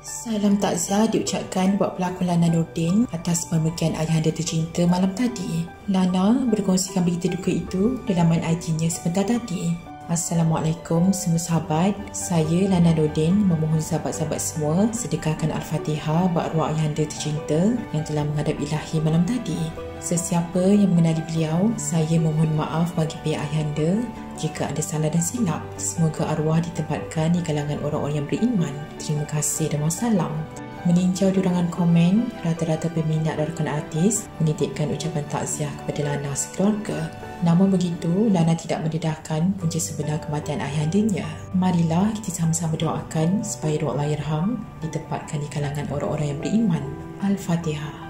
Salam takziah diucapkan buat pelakon Lana Nordin atas pemergian ayahanda tercinta malam tadi. Lana berkongsikan berita duka itu dalam IG-nya sebentar tadi. Assalamualaikum semua sahabat. Saya Lana Nordin memohon sahabat-sahabat semua sedekahkan Al-Fatihah buat arwah ayahanda tercinta yang telah menghadap ilahi malam tadi. Sesiapa yang mengenali beliau, saya memohon maaf bagi pihak ayahanda jika ada salah dan silap. Semoga arwah ditempatkan di kalangan orang-orang yang beriman. Terima kasih dan wassalam. Meninjau durangan komen, rata-rata peminat dan rakan artis menitipkan ucapan takziah kepada Lana sekeluarga. Namun begitu, Lana tidak mendedahkan punca sebenar kematian ayahandanya. Marilah kita sama-sama doakan supaya doa Allahyarham ditempatkan di kalangan orang-orang yang beriman. Al-Fatihah.